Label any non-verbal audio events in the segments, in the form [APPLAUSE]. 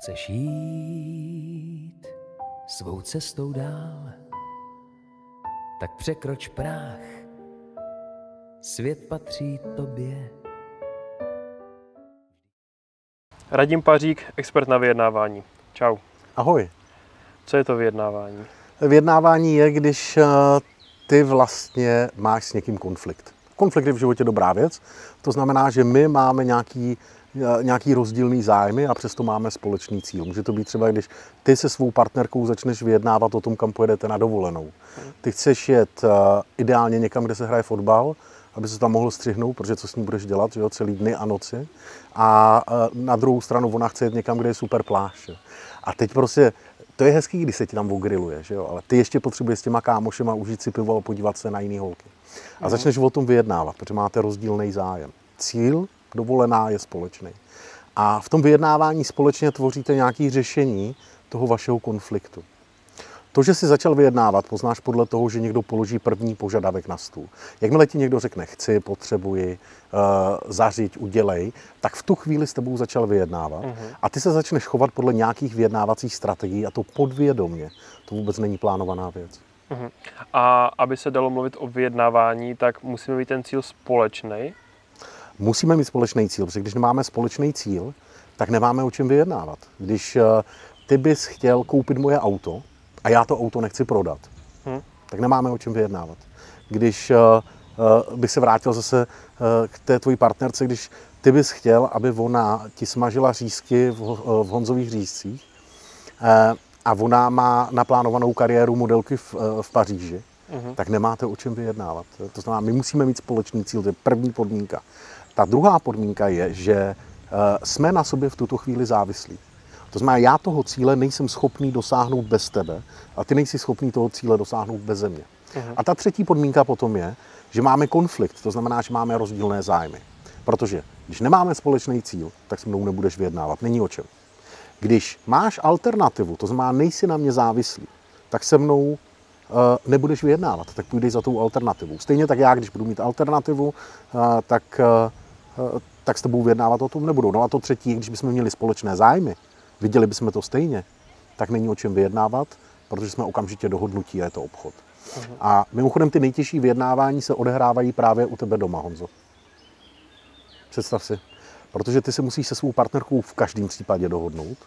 Chceš jít svou cestou dál, tak překroč práh, svět patří tobě. Radim Pařík, expert na vyjednávání. Čau. Ahoj. Co je to vyjednávání? Vyjednávání je, když eh, ty vlastně máš s někým konflikt. Konflikt je v životě dobrá věc. To znamená, že my máme nějaký, nějaký rozdílný zájmy a přesto máme společný cíl. Může to být třeba, když ty se svou partnerkou začneš vyjednávat o tom, kam pojedete na dovolenou. Ty chceš jet eh, ideálně někam, kde se hraje fotbal, aby se tam mohl střihnout, protože co s ní budeš dělat, že jo, celý dny a noci. A na druhou stranu ona chce jet někam, kde je super pláž. A teď prostě to je hezký, když se ti tam ogriluje, že jo? ale ty ještě potřebuješ s těma kámošema užít si pivo a podívat se na jiné holky. A mhm. začneš o tom vyjednávat, protože máte rozdílný zájem. Cíl dovolená je společný. A v tom vyjednávání společně tvoříte nějaké řešení toho vašeho konfliktu. To, že si začal vyjednávat, poznáš podle toho, že někdo položí první požadavek na stůl. Jakmile ti někdo řekne chci, potřebuji, uh, zařiď, udělej, tak v tu chvíli s tebou začal vyjednávat. Uh-huh. A ty se začneš chovat podle nějakých vyjednávacích strategií a to podvědomně. To vůbec není plánovaná věc. Uh-huh. A aby se dalo mluvit o vyjednávání, tak musíme mít ten cíl společný? Musíme mít společný cíl, protože když nemáme společný cíl, tak nemáme o čem vyjednávat. Když uh, ty bys chtěl koupit moje auto, a já to auto nechci prodat, hmm. tak nemáme o čem vyjednávat. Když uh, uh, bych se vrátil zase k té tvojí partnerce, když ty bys chtěl, aby ona ti smažila řízky v, Honzových řízcích a ona má naplánovanou kariéru modelky v, v Paříži, uh-huh. tak nemáte o čem vyjednávat. To znamená, my musíme mít společný cíl, to je první podmínka. Ta druhá podmínka je, že uh, jsme na sobě v tuto chvíli závislí. To znamená, já toho cíle nejsem schopný dosáhnout bez tebe a ty nejsi schopný toho cíle dosáhnout bez země. Uh-huh. A ta třetí podmínka potom je, že máme konflikt, to znamená, že máme rozdílné zájmy. Protože když nemáme společný cíl, tak se mnou nebudeš vyjednávat, není o čem. Když máš alternativu, to znamená, nejsi na mě závislý, tak se mnou uh, nebudeš vyjednávat, tak půjdeš za tou alternativou. Stejně tak já, když budu mít alternativu, uh, tak, uh, tak s tebou vyjednávat o tom nebudou. No a to třetí, když bychom měli společné zájmy, viděli bychom to stejně, tak není o čem vyjednávat, protože jsme okamžitě dohodnutí a je to obchod. Uh-huh. A mimochodem ty nejtěžší vyjednávání se odehrávají právě u tebe doma, Honzo. Představ si. Protože ty se musíš se svou partnerkou v každém případě dohodnout,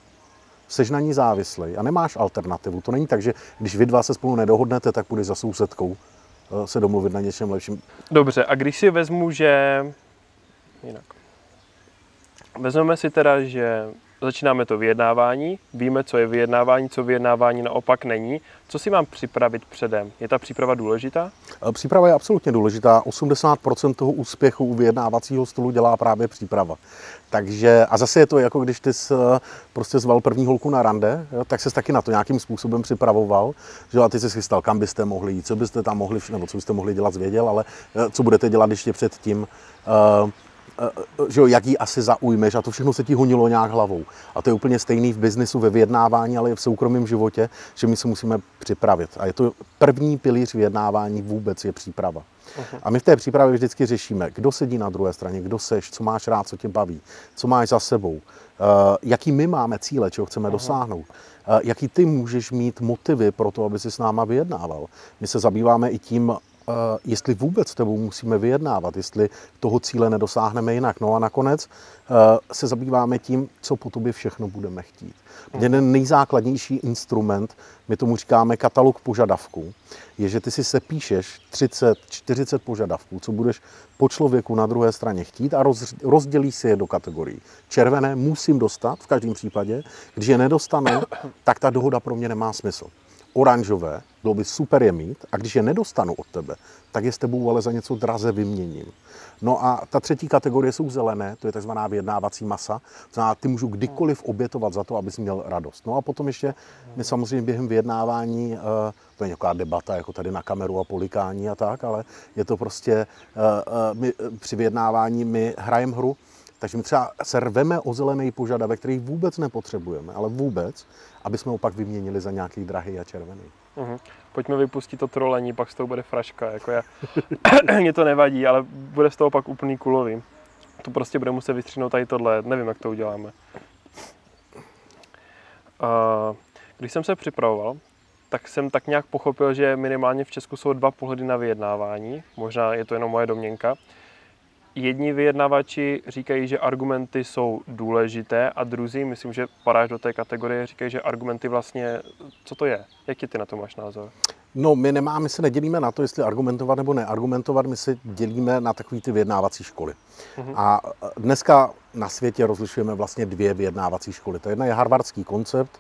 seš na ní závislý a nemáš alternativu. To není tak, že když vy dva se spolu nedohodnete, tak půjdeš za sousedkou eh, se domluvit na něčem lepším. Dobře, a když si vezmu, že... Jinak. Vezmeme si teda, že začínáme to vyjednávání, víme, co je vyjednávání, co vyjednávání naopak není. Co si mám připravit předem? Je ta příprava důležitá? E, příprava je absolutně důležitá. 80% toho úspěchu u vyjednávacího stolu dělá právě příprava. Takže, a zase je to jako když ty jsi prostě zval první holku na rande, jo, tak se taky na to nějakým způsobem připravoval, že a ty jsi chystal, kam byste mohli jít, co byste tam mohli, nebo co byste mohli dělat, zvěděl, ale e, co budete dělat ještě předtím, uh, že jo, jak ji asi zaujmeš a to všechno se ti honilo nějak hlavou. A to je úplně stejný v biznisu, ve vyjednávání, ale i v soukromém životě, že my se musíme připravit. A je to první pilíř vyjednávání vůbec je příprava. Uh-huh. A my v té přípravě vždycky řešíme, kdo sedí na druhé straně, kdo seš, co máš rád, co tě baví, co máš za sebou, uh, jaký my máme cíle, čeho chceme uh-huh. dosáhnout, uh, jaký ty můžeš mít motivy pro to, aby si s náma vyjednával. My se zabýváme i tím, Eh, jestli vůbec tebou musíme vyjednávat, jestli toho cíle nedosáhneme jinak. No a nakonec eh, se zabýváme tím, co po tobě všechno budeme chtít. Jeden nejzákladnější instrument, my tomu říkáme katalog požadavků, je, že ty si sepíšeš 30, 40 požadavků, co budeš po člověku na druhé straně chtít a roz, rozdělí si je do kategorií. Červené musím dostat v každém případě, když je nedostanu, tak ta dohoda pro mě nemá smysl oranžové, bylo by super je mít, a když je nedostanu od tebe, tak je s tebou ale za něco draze vyměním. No a ta třetí kategorie jsou zelené, to je takzvaná vyjednávací masa. To znamená, ty můžu kdykoliv obětovat za to, abys měl radost. No a potom ještě my samozřejmě během vyjednávání, eh, to je nějaká debata, jako tady na kameru a polikání a tak, ale je to prostě, eh, eh, my při vyjednávání my hrajeme hru, takže my třeba se rveme o zelený požadavek, který vůbec nepotřebujeme, ale vůbec, aby jsme ho pak vyměnili za nějaký drahý a červený. Uh-huh. Pojďme vypustit to trolení, pak z toho bude fraška. Jako já. [COUGHS] Mně to nevadí, ale bude z toho pak úplný kulový. To prostě bude muset vystřihnout tady tohle, nevím, jak to uděláme. Uh, když jsem se připravoval, tak jsem tak nějak pochopil, že minimálně v Česku jsou dva pohledy na vyjednávání. Možná je to jenom moje domněnka. Jedni vyjednavači říkají, že argumenty jsou důležité a druzí, myslím, že padáš do té kategorie, říkají, že argumenty vlastně, co to je? Jaký ty na to máš názor? No, my nemáme, my se nedělíme na to, jestli argumentovat nebo neargumentovat, my se dělíme na takové ty vyjednávací školy. Mm-hmm. A dneska na světě rozlišujeme vlastně dvě vyjednávací školy. To jedna je harvardský koncept,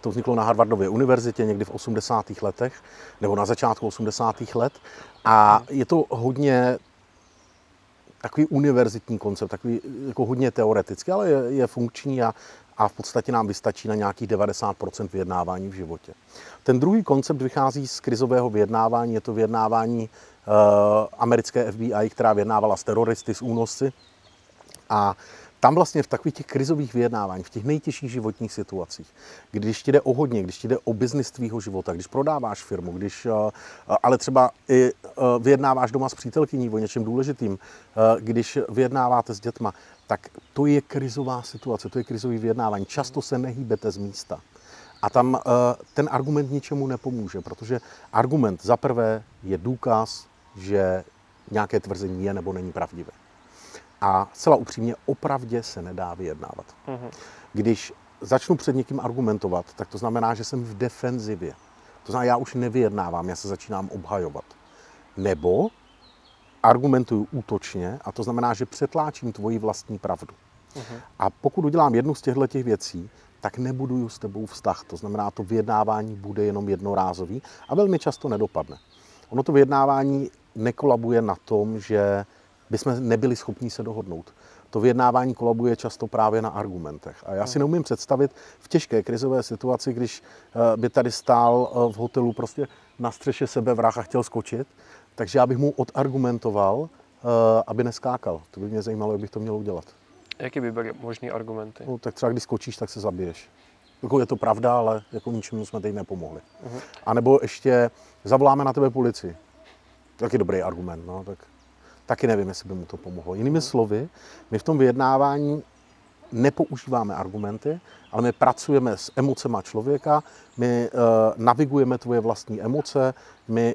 to vzniklo na Harvardově univerzitě někdy v 80. letech, nebo na začátku 80. let. A je to hodně takový univerzitní koncept, takový jako hodně teoretický, ale je, je funkční a, a v podstatě nám vystačí na nějakých 90% vyjednávání v životě. Ten druhý koncept vychází z krizového vyjednávání, je to vyjednávání uh, americké FBI, která vyjednávala s teroristy, s únosci. A tam vlastně v takových těch krizových vyjednáváních, v těch nejtěžších životních situacích, když ti jde o hodně, když ti jde o biznis tvýho života, když prodáváš firmu, když, uh, ale třeba i uh, vyjednáváš doma s přítelkyní o něčem důležitým, když vyjednáváte s dětma, tak to je krizová situace, to je krizový vyjednávání. Často se nehýbete z místa. A tam ten argument ničemu nepomůže, protože argument za prvé je důkaz, že nějaké tvrzení je nebo není pravdivé. A celá upřímně, opravdě se nedá vyjednávat. Mm-hmm. Když začnu před někým argumentovat, tak to znamená, že jsem v defenzivě. To znamená, já už nevyjednávám, já se začínám obhajovat. Nebo argumentuju útočně, a to znamená, že přetláčím tvoji vlastní pravdu. Uh-huh. A pokud udělám jednu z těchto těch věcí, tak nebuduju s tebou vztah. To znamená, to vyjednávání bude jenom jednorázový a velmi často nedopadne. Ono to vyjednávání nekolabuje na tom, že bychom nebyli schopni se dohodnout. To vyjednávání kolabuje často právě na argumentech. A já si hmm. neumím představit v těžké krizové situaci, když eh, by tady stál eh, v hotelu prostě na střeše sebe vrah a chtěl skočit, takže já bych mu odargumentoval, eh, aby neskákal. To by mě zajímalo, jak bych to měl udělat. Jaký by byly možný argumenty? No, tak třeba když skočíš, tak se zabiješ. Jako je to pravda, ale jako ničemu jsme teď nepomohli. Uh-huh. A nebo ještě zavoláme na tebe policii. Taky dobrý argument, no, tak taky nevím, jestli by mu to pomohlo. Jinými slovy, my v tom vyjednávání nepoužíváme argumenty, ale my pracujeme s emocema člověka, my uh, navigujeme tvoje vlastní emoce, my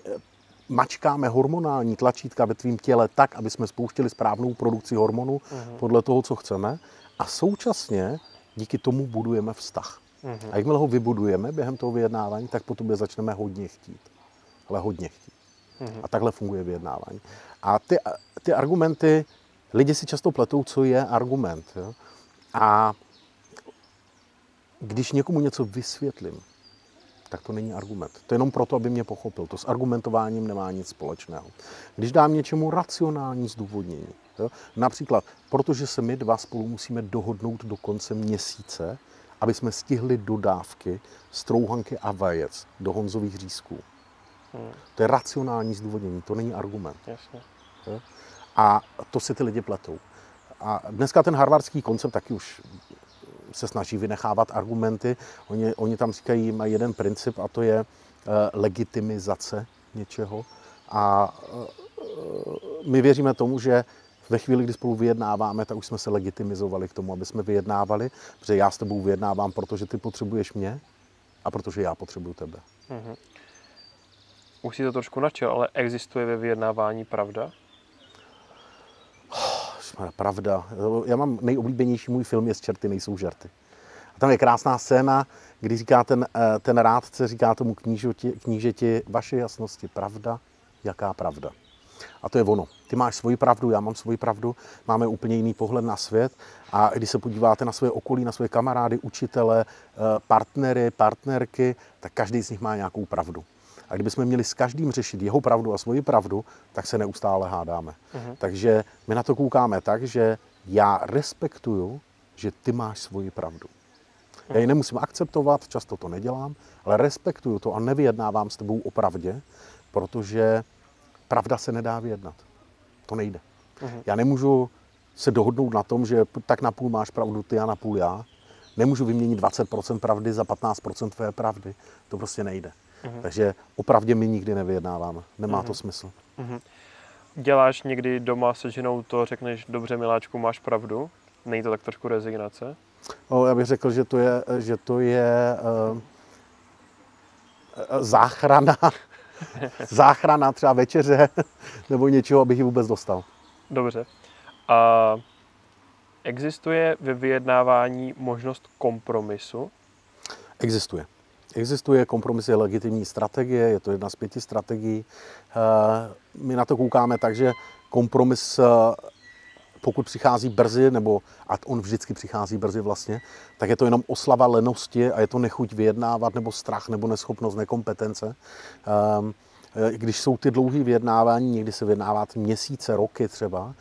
mačkáme hormonální tlačítka ve tvém těle tak, aby jsme spouštili správnou produkci hormonů uh-huh. podle toho, co chceme. A současně díky tomu budujeme vztah. Uh-huh. A jakmile ho vybudujeme během toho vyjednávání, tak po tobě začneme hodně chtít. Ale hodně chtít. Uh-huh. A takhle funguje vyjednávání. A ty, ty argumenty, lidi si často pletou, co je argument. Jo? A když někomu něco vysvětlím, tak to není argument. To je jenom proto, aby mě pochopil. To s argumentováním nemá nic společného. Když dám něčemu racionální zdůvodnění, jo? například, protože se my dva spolu musíme dohodnout do konce měsíce, aby jsme stihli dodávky strouhanky a vajec do Honzových řízků. Hmm. To je racionální zdůvodnění, to není argument. Jasně. Jo? A to si ty lidi pletou. A dneska ten harvardský koncept taky už se snaží vynechávat argumenty. Oni, oni tam říkají, mají jeden princip a to je uh, legitimizace něčeho. A uh, my věříme tomu, že ve chvíli, kdy spolu vyjednáváme, tak už jsme se legitimizovali k tomu, aby jsme vyjednávali, protože já s tebou vyjednávám, protože ty potřebuješ mě a protože já potřebuju tebe. Mm-hmm. Už si to trošku načel, ale existuje ve vyjednávání pravda? pravda. Já mám nejoblíbenější můj film je z Čerty nejsou žerty. A tam je krásná scéna, kdy říká ten, eh, ten rádce, říká tomu knížeti, knížeti, vaše jasnosti, pravda, jaká pravda. A to je ono. Ty máš svoji pravdu, já mám svoji pravdu, máme úplně jiný pohled na svět a když se podíváte na své okolí, na své kamarády, učitele, eh, partnery, partnerky, tak každý z nich má nějakou pravdu. A kdybychom měli s každým řešit jeho pravdu a svoji pravdu, tak se neustále hádáme. Uh-huh. Takže my na to koukáme tak, že já respektuju, že ty máš svoji pravdu. Uh-huh. Já ji nemusím akceptovat, často to nedělám, ale respektuju to a nevyjednávám s tebou o pravdě, protože pravda se nedá vyjednat. To nejde. Uh-huh. Já nemůžu se dohodnout na tom, že tak na půl máš pravdu ty a na půl já. Nemůžu vyměnit 20% pravdy za 15% tvé pravdy. To prostě nejde. Mm-hmm. Takže opravdu my nikdy nevyjednáváme. Nemá mm-hmm. to mhm. smysl. Mm-hmm. Děláš někdy doma se ženou to, řekneš, dobře miláčku, máš pravdu? Není to tak trošku rezignace? No, já bych řekl, že to je, že to je uh, záchrana, [LAUGHS] záchrana třeba večeře [LAUGHS] nebo něčeho, abych ji vůbec dostal. Dobře. A existuje ve vyjednávání možnost kompromisu? Existuje. Existuje, kompromis je legitimní strategie, je to jedna z pěti strategií. Eh, my na to koukáme tak, že kompromis, eh, pokud přichází brzy, nebo a on vždycky přichází brzy vlastně, tak je to jenom oslava lenosti a je to nechuť vyjednávat, nebo strach, nebo neschopnost, nekompetence. Eh, když jsou ty dlouhé vyjednávání, někdy se vyjednávat měsíce, roky třeba,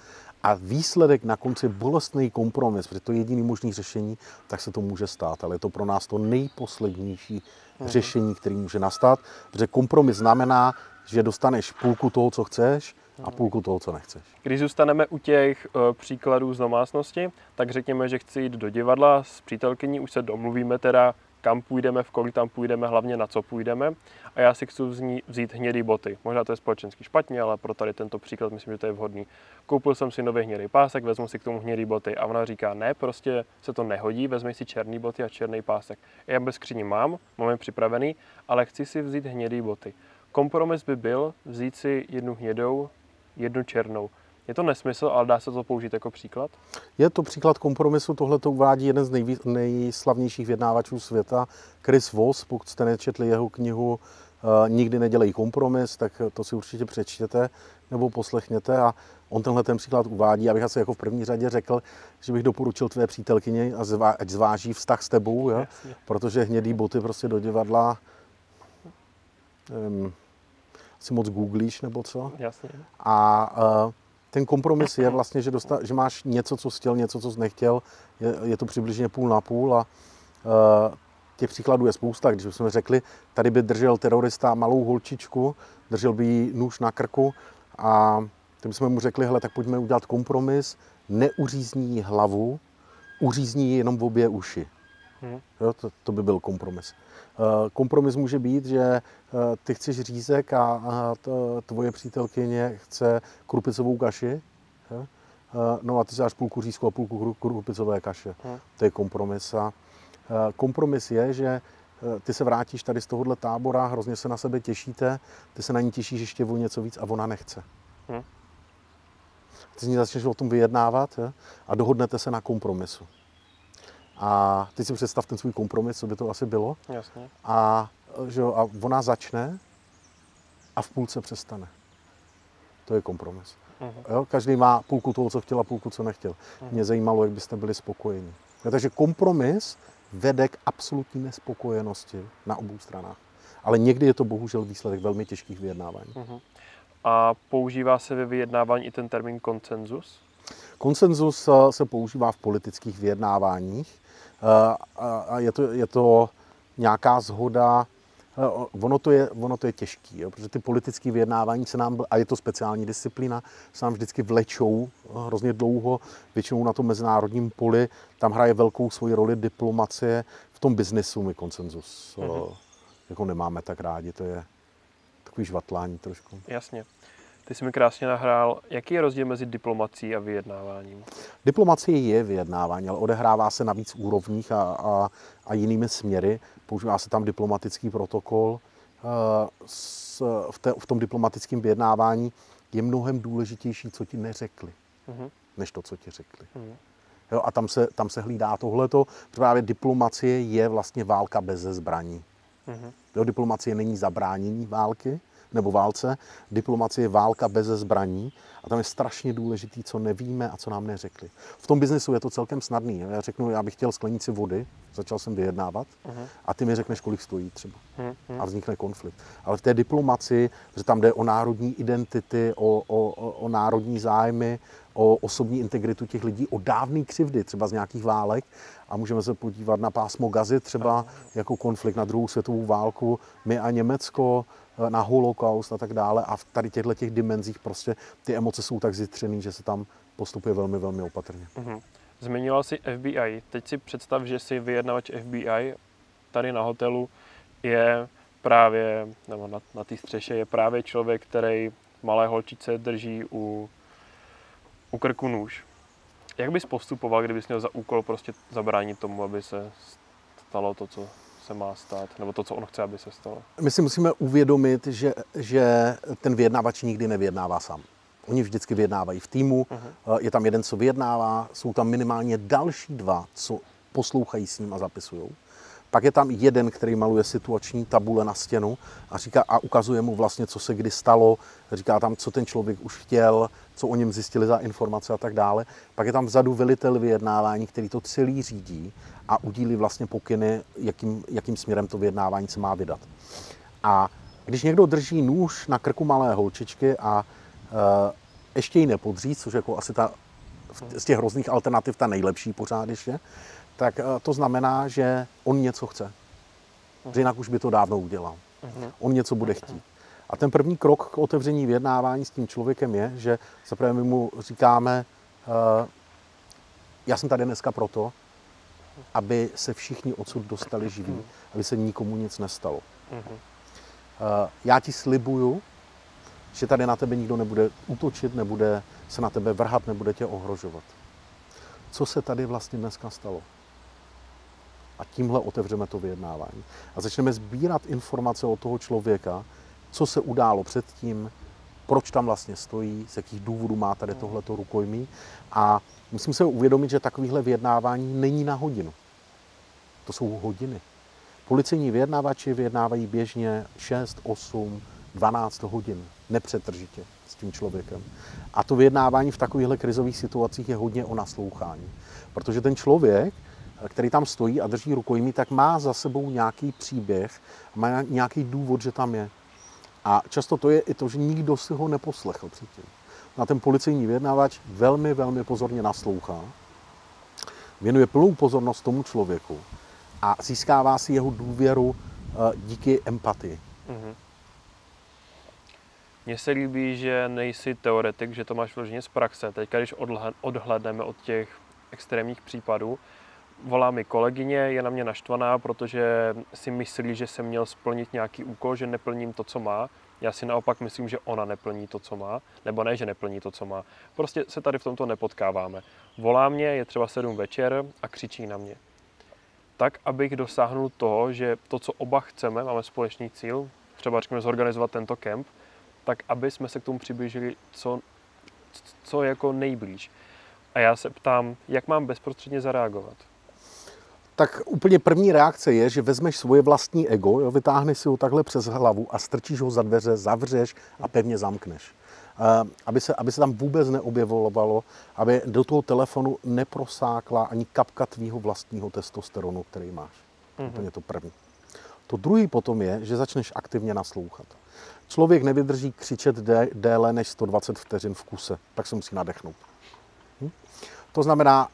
a výsledek na konci bolestný kompromis, protože to je jediný možný řešení, tak se to může stát. Ale je to pro nás to nejposlednější hmm. řešení, který může nastat, protože kompromis znamená, že dostaneš půlku toho, co chceš, a mhm. půlku toho, co nechceš. Když zůstaneme u těch uh, příkladů z domácnosti, tak řekněme, že chci jít do divadla s přítelkyní, už se domluvíme teda, kam půjdeme, v kolik tam půjdeme, hlavně na co půjdeme. A já si chci vzít hnědý boty. Možná to je společensky špatně, ale pro tady tento příklad myslím, že to je vhodný. Koupil jsem si nový hnědý pásek, vezmu si k tomu hnědý boty. A ona říká, ne, prostě se to nehodí, vezmi si černý boty a černý pásek. Já bez skříní mám, mám je připravený, ale chci si vzít hnědý boty. Kompromis by byl vzít si jednu hnědou, jednu černou. Je to nesmysl, ale dá se to použít jako příklad? Je to příklad kompromisu, tohle to uvádí jeden z nejví, nejslavnějších vyjednávačů světa, Chris Voss, pokud jste nečetli jeho knihu uh, Nikdy nedělej kompromis, tak to si určitě přečtěte nebo poslechněte a on tenhle ten příklad uvádí, abych asi jako v první řadě řekl, že bych doporučil tvé přítelkyni, ať zváží vztah s tebou, jo? protože hnědý boty prostě do divadla nevím, si moc googlíš nebo co. Jasně. A uh, ten kompromis je vlastně, že, dosta, že máš něco, co chtěl, něco, co jsi nechtěl. Je, je to přibližně půl na půl a uh, těch příkladů je spousta. Když jsme řekli, tady by držel terorista malou holčičku, držel by jí nůž na krku a tak bychom mu řekli, hele, tak pojďme udělat kompromis, neuřízní jí hlavu, uřízní jí jenom v obě uši. Hmm. Jo, to, to by byl kompromis. Uh, kompromis může být, že uh, ty chceš řízek a, tvoje přítelkyně chce krupicovou kaši. Uh, no a ty si dáš půlku řízku a půlku krupicové kaše. Hmm. To je kompromis. A kompromis je, že ty se vrátíš tady z tohohle tábora, hrozně se na sebe těšíte, ty se na ní těšíš ještě o něco víc a ona nechce. Hmm. Ty s ní začneš o tom vyjednávat je? a dohodnete se na kompromisu. A teď si představ ten svůj kompromis, co by to asi bylo. Jasně. A, že jo, a ona začne a v půlce přestane. To je kompromis. Uh-huh. Jo, každý má půlku toho, co chtěl a půlku, co nechtěl. Uh-huh. Mě zajímalo, jak byste byli spokojeni. Jo, takže kompromis vede k absolutní nespokojenosti na obou stranách. Ale někdy je to bohužel výsledek velmi těžkých vyjednávání. Uh-huh. A používá se ve vyjednávání i ten termín konsenzus? Konsenzus eh, se používá v politických vyjednáváních a je to, je to nějaká zhoda, ono to je, ono to je těžký, jo, protože ty politické vyjednávání se nám, a je to speciální disciplína, se nám vždycky vlečou hrozně dlouho, většinou na tom mezinárodním poli, tam hraje velkou svoji roli diplomacie, v tom biznesu my konsenzus mm-hmm. jako nemáme tak rádi, to je takový žvatlání trošku. Jasně. Ty jsi mi krásně nahrál. Jaký je rozdíl mezi diplomací a vyjednáváním? Diplomacie je vyjednávání, ale odehrává se na víc úrovních a, a, a jinými směry. Používá se tam diplomatický protokol. Eh, s, v, té, v tom diplomatickém vyjednávání je mnohem důležitější, co ti neřekli, uh-huh. než to, co ti řekli. Uh-huh. Jo, a tam se, tam se hlídá tohleto. Právě diplomacie je vlastně válka bez zbraní. Uh-huh. Jo, diplomacie není zabránění války, nebo válce. Diplomacie je válka bez zbraní a tam je strašně důležitý, co nevíme a co nám neřekli. V tom biznesu je to celkem snadný. Já řeknu, já bych chtěl sklenici vody, začal jsem vyjednávat uh-huh. a ty mi řekneš, kolik stojí třeba. Uh-huh. A vznikne konflikt. Ale v té diplomaci, že tam jde o národní identity, o, o, o národní zájmy, o osobní integritu těch lidí, o dávný křivdy, třeba z nějakých válek. A můžeme se podívat na pásmo Gazy, třeba jako konflikt na druhou světovou válku, my a Německo, Eh, na holokaust a tak dále. A v tady těchto těch dimenzích prostě ty emoce jsou tak zjitřený, že se tam postupuje velmi, velmi opatrně. Mm-hmm. Zmiňoval jsi FBI. Teď si představ, že si vyjednavač FBI tady na hotelu je právě, nebo na, na té střeše je právě člověk, který malé holčice drží u, u krku nůž. Jak bys postupoval, kdybys měl za úkol prostě zabránit tomu, aby se stalo to, co se má stát, nebo to, co on chce, aby se stalo? My si musíme uvědomit, že, že ten vyjednávač nikdy nevyjednává sám. Oni vždycky vyjednávají v týmu, uh-huh. je tam jeden, co vyjednává, jsou tam minimálně další dva, co poslouchají s ním a zapisují. Pak je tam jeden, který maluje situační tabule na stěnu a říká a ukazuje mu vlastně, co se kdy stalo, říká tam, co ten člověk už chtěl, co o něm zjistili za informace a tak dále. Pak je tam vzadu velitel vyjednávání, který to celý řídí a udílí vlastně pokyny, jakým, jakým směrem to vyjednávání se má vydat. A když někdo drží nůž na krku malé holčičky a e, ještě ji nepodří, což jako asi ta, z těch hrozných alternativ ta nejlepší pořád ještě, tak e, to znamená, že on něco chce. Že jinak už by to dávno udělal. On něco bude chtít. A ten první krok k otevření vyjednávání s tím člověkem je, že zaprvé my mu říkáme, e, já jsem tady dneska proto, aby se všichni odsud dostali živí, aby se nikomu nic nestalo. Já ti slibuju, že tady na tebe nikdo nebude útočit, nebude se na tebe vrhat, nebude tě ohrožovat. Co se tady vlastně dneska stalo? A tímhle otevřeme to vyjednávání. A začneme sbírat informace od toho člověka, co se událo předtím, proč tam vlastně stojí, z jakých důvodů má tady tohleto rukojmí. A musím se uvědomit, že takovýhle vyjednávání není na hodinu. To jsou hodiny. Policejní vyjednávači vyjednávají běžně 6, 8, 12 hodin, nepřetržitě s tím člověkem. A to vyjednávání v takovýchhle krizových situacích je hodně o naslouchání. Protože ten člověk, který tam stojí a drží rukojmí, tak má za sebou nějaký příběh, má nějaký důvod, že tam je. A často to je i to, že nikdo si ho neposlechl předtím. Na ten policejní vyjednávač velmi, velmi pozorně naslouchá, věnuje plnou pozornost tomu člověku a získává si jeho důvěru díky empatii. Mm-hmm. Mně se líbí, že nejsi teoretik, že to máš vloženě z praxe. Teď, když odhledneme od těch extrémních případů, volá mi kolegyně, je na mě naštvaná, protože si myslí, že jsem měl splnit nějaký úkol, že neplním to, co má. Já si naopak myslím, že ona neplní to, co má, nebo ne, že neplní to, co má. Prostě se tady v tomto nepotkáváme. Volá mě, je třeba 7 večer a křičí na mě. Tak, abych dosáhnul toho, že to, co oba chceme, máme společný cíl, třeba řekněme zorganizovat tento kemp, tak aby jsme se k tomu přiblížili co, co jako nejblíž. A já se ptám, jak mám bezprostředně zareagovat? Tak úplně první reakce je, že vezmeš svoje vlastní ego, jo, vytáhneš si ho takhle přes hlavu a strčíš ho za dveře, zavřeš a pevně zamkneš. Uh, aby, se, aby se tam vůbec neobjevovalo, aby do toho telefonu neprosákla ani kapka tvýho vlastního testosteronu, který máš. Mm-hmm. Úplně to první. To druhý potom je, že začneš aktivně naslouchat. Člověk nevydrží křičet déle než 120 vteřin v kuse, tak se musí nadechnout. Hm? To znamená,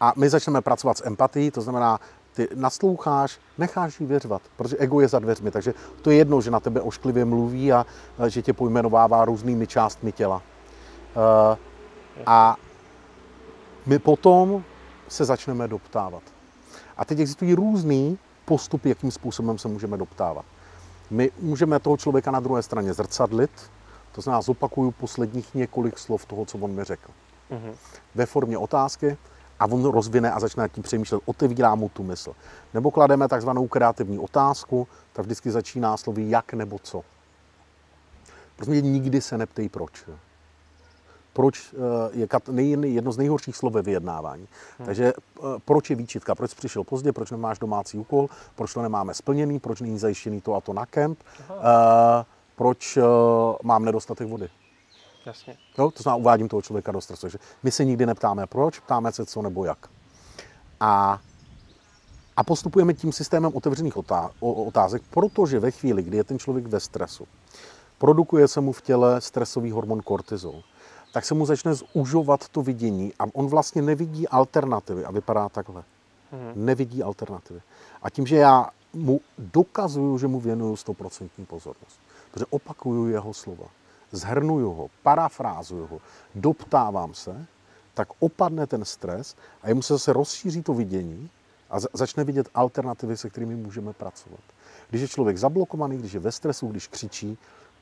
a my začneme pracovat s empatií, to znamená, ty nasloucháš, necháš jí věřovat, protože ego je za dveřmi, takže to je jedno, že na tebe ošklivě mluví a že tě pojmenovává různými částmi těla. Uh, a my potom se začneme doptávat. A teď existují různý postupy, jakým způsobem se můžeme doptávat. My můžeme toho člověka na druhé straně zrcadlit, to znamená zopakuju posledních několik slov toho, co on mi řekl. Mm-hmm. Ve formě otázky a on rozvine a začne nad tím přemýšlet, otevírá mu tu mysl. Nebo klademe takzvanou kreativní otázku, tak vždycky začíná slovy jak nebo co. Prostě nikdy se neptej proč. Proč eh, je jedno z nejhorších slov ve vyjednávání. Hmm. Takže eh, proč je výčitka? Proč jsi přišel pozdě? Proč nemáš domácí úkol? Proč to nemáme splněný? Proč není zajištěný to a to na kemp? Uh, proč uh, mám nedostatek vody? Jasně. Jo, to znamená, uvádím toho člověka do stresu. že my se nikdy neptáme proč, ptáme se co nebo jak. A, a postupujeme tím systémem otevřených otázek, protože ve chvíli, kdy je ten člověk ve stresu, produkuje se mu v těle stresový hormon kortizol, tak se mu začne zužovat to vidění a on vlastně nevidí alternativy a vypadá takhle. Hmm. Nevidí alternativy. A tím, že já mu dokazuju, že mu věnuju 100% pozornost, protože opakuju jeho slova, zhrnuju ho, parafrázuju ho, doptávám se, tak opadne ten stres a jemu se zase rozšíří to vidění a začne vidět alternativy, se kterými můžeme pracovat. Když je člověk zablokovaný, když je ve stresu, když křičí,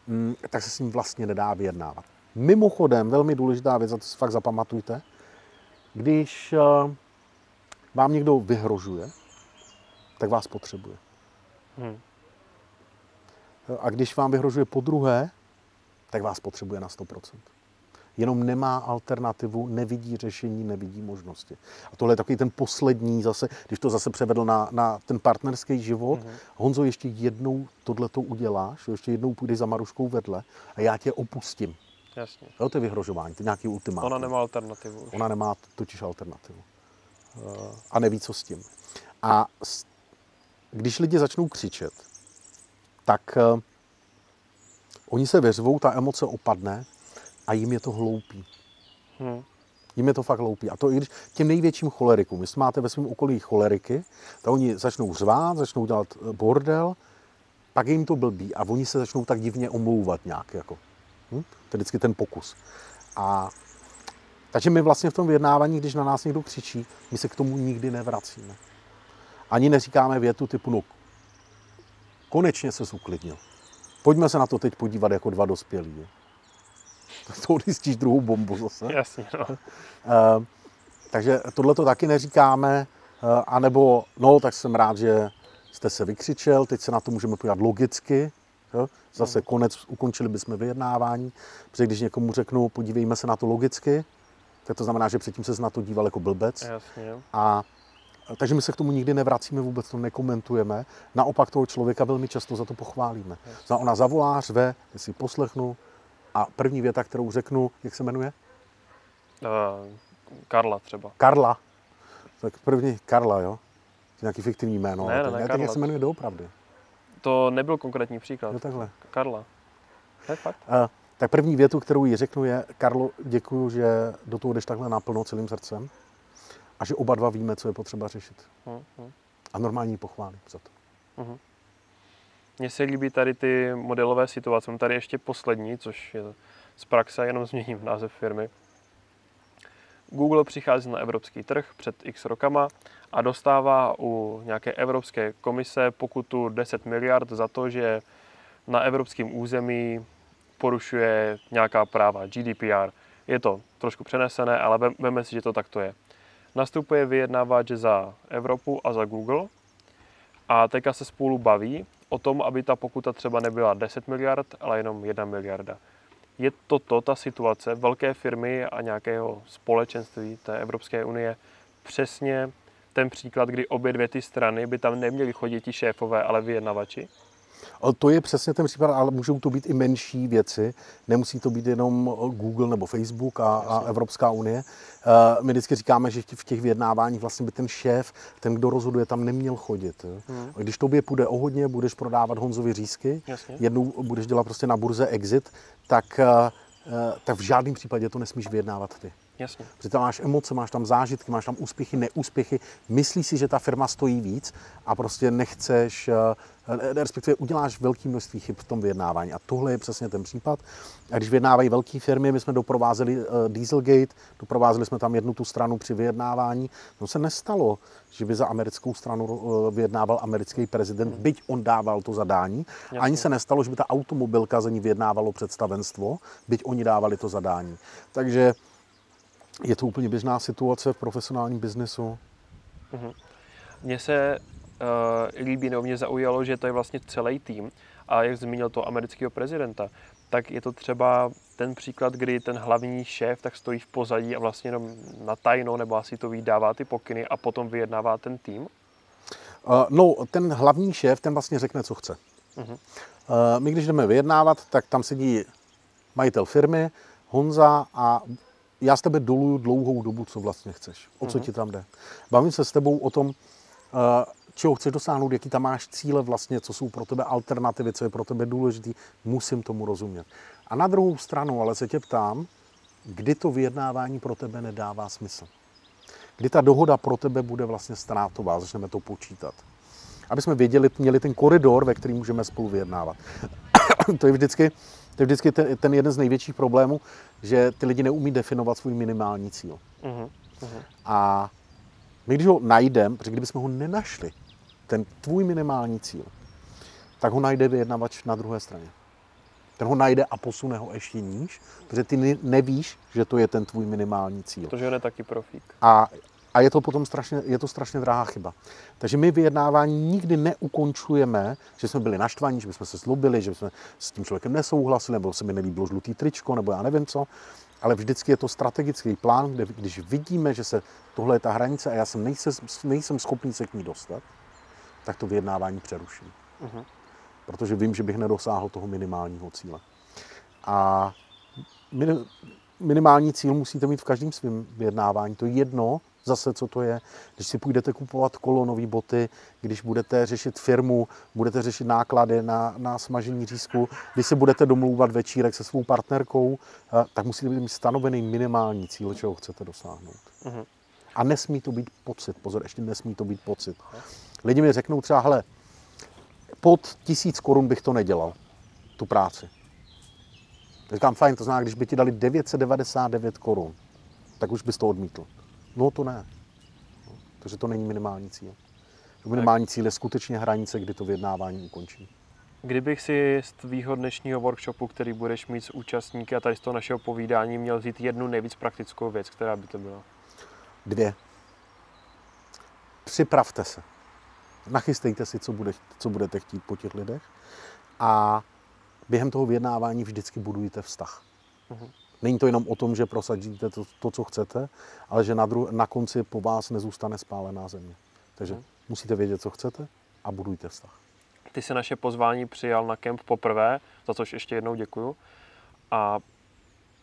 mm, tak se s ním vlastně nedá vyjednávat. Mimochodem, velmi důležitá věc, a to si fakt zapamatujte, Když eh, vám někdo vyhrožuje, tak vás potřebuje. Hm. A když vám vyhrožuje po druhé, tak vás potřebuje na 100%. Jenom nemá alternativu, nevidí řešení, nevidí možnosti. A tohle je takový ten poslední zase, když to zase převedl na, na ten partnerský život. Mm-hmm. Honzo, ještě jednou tohle to uděláš, ještě jednou půjdeš za Maruškou vedle a já tě opustím. Jasně. Jo, to je vyhrožování, to je nějaký ultimát. Ona nemá alternativu. už. Ona nemá totiž alternativu. Eh, A neví, co s tím. A s- když lidi začnou křičet, tak eh, oni se vyřvou, ta emoce opadne a jim je to hloupý. Hm. Jim je to fakt hloupý. A to i když těm největším cholerikům, jestli máte ve svém okolí choleriky, tak oni začnou řvát, začnou dělat eh, bordel, pak jim to blbý a oni se začnou tak divně omlouvat nějak. Jako. Hm? To je vždycky ten pokus. A takže my vlastně v tom vyjednávání, když na nás někdo křičí, my se k tomu nikdy nevracíme. Ani neříkáme větu typu, no konečně se uklidnil. Pojďme se na to teď podívat jako dva dospělí. to odjistíš druhou bombu zase. Jasně, no. Eh, takže tohle to taky neříkáme, eh, anebo no, tak jsem rád, že jste se vykřičel, teď se na to můžeme podívat logicky, jo? zase konec, ukončili bychom vyjednávání, protože když někomu řeknu, podívejme se na to logicky, tak to znamená, že předtím se na to díval jako blbec. Jasně. A takže my se k tomu nikdy nevracíme, vůbec to nekomentujeme. Naopak toho člověka velmi často za to pochválíme. Za ona zavolá, řve, si poslechnu a první věta, kterou řeknu, jak se jmenuje? Uh, Karla třeba. Karla. Tak první Karla, jo? To je nějaký fiktivní jméno. Ne, ne, to- ne, tak jak se jmenuje doopravdy. To nebyl konkrétní příklad. Jo, takhle. Karla. Ne, fakt? Uh, tak první větu, kterou jí řeknu, je Karlo, děkuju, že do toho jdeš takhle naplno celým srdcem a že oba dva víme, co je potřeba řešit. Hm. A normálně ji pochválím za to. Mně se líbí tady ty modelové situace. Mám tady ještě poslední, což je z praxe, jenom změním název firmy. Google přichází na evropský trh před x rokama a dostává u nějaké evropské komise pokutu 10 miliard za to, že na evropském území porušuje nějaká práva, GDPR. Je to trošku přenesené, ale vem- veme si, že to takto je. Nastupuje vyjednávač za Evropu a za Google a teďka se spolu baví o tom, aby ta pokuta třeba nebyla 10 miliard, ale jenom 1 miliarda. Je toto ta situace velké firmy a nějakého společenství té Evropské unie přesně ten příklad, kdy obě dvě ty strany by tam neměly chodit ti šéfové, ale vyjednavači? Ale to je přesně ten případ, ale můžou to být i menší věci. Nemusí to být jenom Google nebo Facebook a, a Evropská unie. Eh, My vždycky říkáme, že v těch vyjednáváních vlastně by ten šéf, ten, kdo rozhoduje, tam neměl chodit. Hmm. Když tobě půjde o hodně, budeš prodávat Honzovi řízky, Jasně. jednou budeš dělat prostě na burze exit, tak, eh, eh, tak v žádném případě to nesmíš vyjednávat ty. Jasně. Protože tam máš emoce, máš tam zážitky, máš tam úspěchy, neúspěchy. Myslíš si, že ta firma stojí víc a prostě nechceš, eh, respektive uděláš velké množství chyb v tom vyjednávání. A tohle je přesně ten případ. A když vyjednávají velké firmy, my jsme doprovázeli eh, Dieselgate, doprovázeli jsme tam jednu tu stranu při vyjednávání. No se nestalo, že by za americkou stranu eh, vyjednával americký prezident, byť on dával to zadání. Ani se nestalo, že by ta automobilka za ní vyjednávalo představenstvo, byť oni dávali to zadání. Takže je to úplně běžná situace v profesionálním biznesu. Mně se uh, líbí, nebo mě zaujalo, že to je vlastně celý tým a jak zmínil to amerického prezidenta, tak je to třeba ten příklad, kdy ten hlavní šéf tak stojí v pozadí a vlastně jenom na tajno nebo asi to ví, dává ty pokyny a potom vyjednává ten tým. Uh, No, ten hlavní šéf, ten vlastně řekne, co chce. Mhm. Uh, My, když jdeme vyjednávat, tak tam sedí majitel firmy, Honza a já s tebe doluju dlouhou dobu, co vlastně chceš. O co ti tam jde. Bavím se s tebou o tom, uh, čeho chceš dosáhnout, jaký tam máš cíle vlastně, co jsou pro tebe alternativy, co je pro tebe důležitý, musím tomu rozumět. A na druhou stranu ale se tě ptám, kdy to vyjednávání pro tebe nedává smysl. Kdy ta dohoda pro tebe bude vlastně ztrátová, začneme to počítat. Aby jsme věděli, měli ten koridor, ve kterém můžeme spolu vyjednávat. [COUGHS] to je vždycky, to je vždycky ten, ten jeden z největších problémů, že ty lidi neumí definovat svůj minimální cíl. Mhm. A my, když ho najdeme, protože kdybychom ho nenašli, ten tvůj minimální cíl, tak ho najde vyjednavač na druhé straně. Ten ho najde a posune ho ještě níž, protože ty ne- nevíš, že to je ten tvůj minimální cíl. Protože on je taky profík. A, a je to potom strašně, je to strašně drahá chyba. Takže my vyjednávání nikdy neukončujeme, že jsme byli naštvaní, že jsme se zlobili, že jsme s tím člověkem nesouhlasili, nebo se mi nelíbilo žlutý tričko, nebo já nevím co. Ale vždycky je to strategický plán, kde když vidíme, že se tohle je ta hranice a já jsem nejsem, nejsem schopný se k ní dostat, tak to vyjednávání přeruším. Mhm. Protože vím, že bych nedosáhl toho minimálního cíle. A mini- minimální cíl musíte mít v každém svém vyjednávání. To je jedno, zase co to je, když si půjdete kupovat kolo, nové boty, když budete řešit firmu, budete řešit náklady na, na smažení řízku, když se budete domlouvat večírek se svou partnerkou, eh, tak musíte mít stanovený minimální cíl, čeho chcete dosáhnout. Mhm. A nesmí to být pocit, pozor, ještě nesmí to být pocit. Lidi mi řeknou třeba, hele, pod tisíc korun bych to nedělal, tu práci. Říkám, fajn, to znamená, když by ti dali 999 korun, tak už bys to odmítl. No to ne. No, takže to není minimální cíl. Minimální cíl je skutečně hranice, kdy to vyjednávání ukončí. Kdybych si z tvýho dnešního workshopu, který budeš mít s účastníky a tady z toho našeho povídání měl vzít jednu nejvíc praktickou věc, která by to byla? Dvě. Připravte se. Nachystejte si, co, bude, co budete chtít po těch lidech. A během toho vyjednávání vždycky budujte vztah. Mhm. Není to jenom o tom, že prosadíte to, to co chcete, ale že na, dru- na konci po vás nezůstane spálená země. Takže Mhm. musíte vědět, co chcete a budujte vztah. Ty jsi naše pozvání přijal na kemp poprvé, za což ještě jednou děkuju. A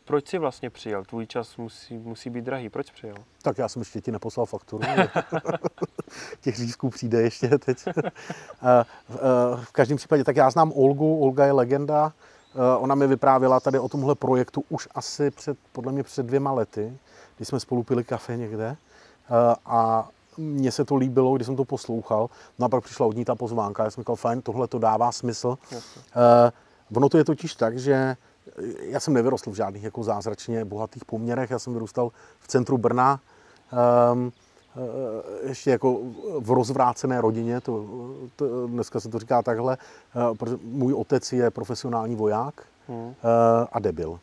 proč jsi vlastně přijel? Tvůj čas musí, musí být drahý. Proč přijel? Tak já jsem ještě ti neposlal fakturu. [LAUGHS] Těch řízků přijde ještě teď. [LAUGHS] Eh, eh, v každém případě, tak já znám Olgu, Olga je legenda. Eh, Ona mi vyprávěla tady o tomhle projektu už asi před, podle mě před dvěma lety, když jsme spolu pili kafe někde. Eh, A mně se to líbilo, když jsem to poslouchal. No a pak přišla od ní ta pozvánka. Já jsem říkal, fajn, tohle to dává smysl. Jasně. Eh, ono to je totiž tak, že já jsem nevyrostl v žádných jako zázračně bohatých poměrech. Já jsem vyrůstal v centru Brna, um, ještě jako v rozvrácené rodině, to, to, dneska se to říká takhle, eh, protože můj otec je profesionální voják Hmm. eh, a debil.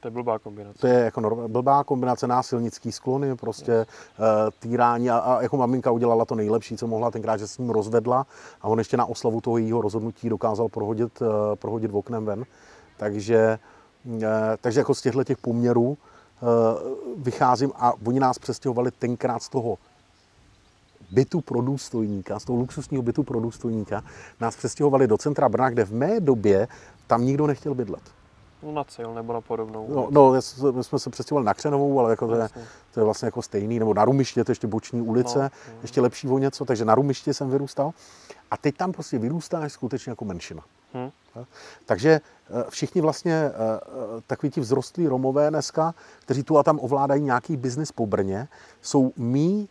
To je blbá kombinace. To je jako norm- blbá kombinace násilnický sklony, prostě uh, týrání a, a jako maminka udělala to nejlepší, co mohla tenkrát, že se s ním rozvedla a on ještě na oslavu toho jejího rozhodnutí dokázal prohodit, uh, prohodit oknem ven. Takže, uh, takže jako z těchto těch poměrů vycházím a oni nás přestěhovali tenkrát z toho bytu pro důstojníka, z toho luxusního bytu pro důstojníka, nás přestěhovali do centra Brna, kde v mé době tam nikdo nechtěl bydlet. No na cíl nebo na podobnou. No, no my jsme se přestěhovali na Křenovou, ale jako to, je, to je vlastně jako stejný, nebo na Rumiště, to je ještě boční ulice, No, no, ještě lepší o něco, takže na Rumiště jsem vyrůstal. A teď tam prostě vyrůstáš skutečně jako menšina. Hm. Takže eh, všichni vlastně eh, eh, takoví ti vzrostlí Romové dneska, kteří tu a tam ovládají nějaký biznis po Brně, jsou mý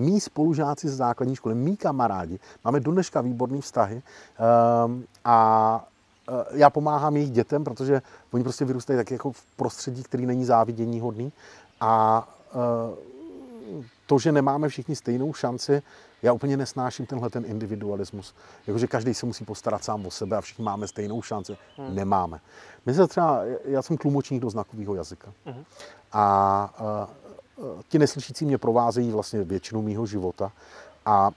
mý spolužáci z základní školy, mý kamarádi, máme do dneška výborný vztahy um, a já pomáhám jejich dětem, protože oni prostě vyrůstají tak jako v prostředí, který není závidění hodný a to, že nemáme všichni stejnou šanci, já úplně nesnáším tenhle ten individualismus. Jakože každý se musí postarat sám o sebe a všichni máme stejnou šanci. Hmm. Nemáme. My se třeba, já jsem tlumočník do znakového jazyka. Mhm. A uh, ti neslyšící mě provázejí vlastně většinu mýho života. A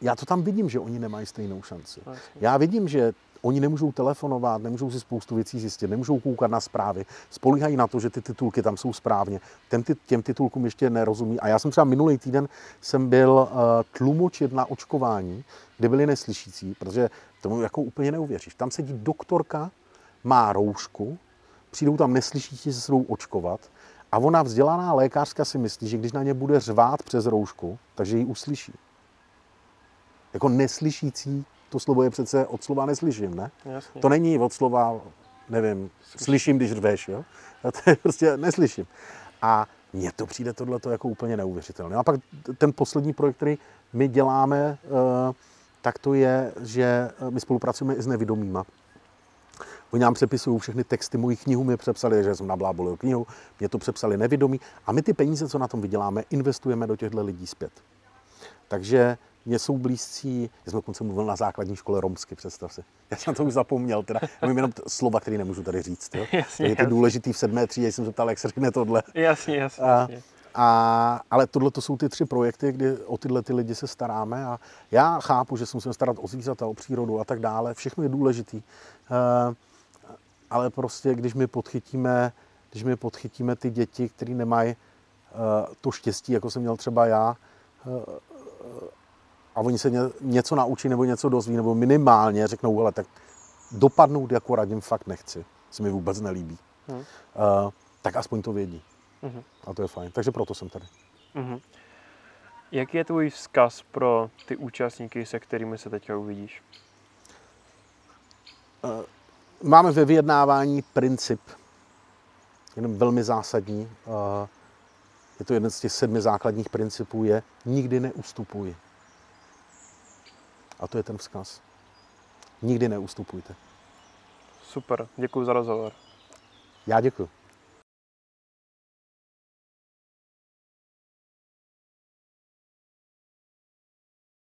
já to tam vidím, že oni nemají stejnou šanci. Já vidím, že oni nemůžou telefonovat, nemůžou si spoustu věcí zjistit, nemůžou koukat na zprávy, spolíhají na to, že ty titulky tam jsou správně. Ty, těm titulkům ještě nerozumí. A já jsem třeba minulý týden jsem byl uh, tlumočit na očkování, kde byli neslyšící, protože tomu jako úplně neuvěříš. Tam sedí doktorka, má roušku, přijdou tam neslyšící se sebou očkovat a ona vzdělaná lékařka si myslí, že když na ně bude řvát přes roušku, takže ji uslyší. Jako neslyšící, to slovo je přece od slova neslyším, ne? Jasně. To není od slova, nevím, slyším, když řveš, jo? A to je prostě neslyším. A mně to přijde tohle jako úplně neuvěřitelné. A pak ten poslední projekt, který my děláme, eh, tak to je, že eh, my spolupracujeme i s nevidomýma. Oni nám přepisují všechny texty, moji knihu mi přepsali, že jsem nablábolil knihu, mě to přepsali nevědomí a my ty peníze, co na tom vyděláme, investujeme do těchto lidí zpět. Takže mě jsou blízcí, já jsem dokonce mluvil na základní škole romsky, představ si. Já jsem to už zapomněl, teda. Já vím jenom slova, které nemůžu tady říct. Jo? Jasně, je to jasně. důležitý v sedmé třídě, jsem se ptal, jak se řekne tohle. Jasně, jasně. A, jasně. a, ale tohle to jsou ty tři projekty, kdy o tyhle ty lidi se staráme a já chápu, že se musíme starat o zvířata, o přírodu a tak dále. Všechno je důležitý. Eh, ale prostě, když my podchytíme, když my podchytíme ty děti, které nemají eh, to štěstí, jako jsem měl třeba já, eh, a oni se ně, něco naučí nebo něco dozví, nebo minimálně řeknou, ale tak dopadnout jako radím fakt nechci, se mi vůbec nelíbí. Hmm. Uh, tak aspoň to vědí. Mhm. A to je fajn. Takže proto jsem tady. Mhm. Jaký je tvůj vzkaz pro ty účastníky, se kterými se teďka uvidíš? Máme ve vyjednávání princip, jenom velmi zásadní. Uh, je to jeden z těch sedmi základních principů, je nikdy neustupuj. A to je ten vzkaz. Nikdy neustupujte. Super, děkuji za rozhovor. Já děkuji.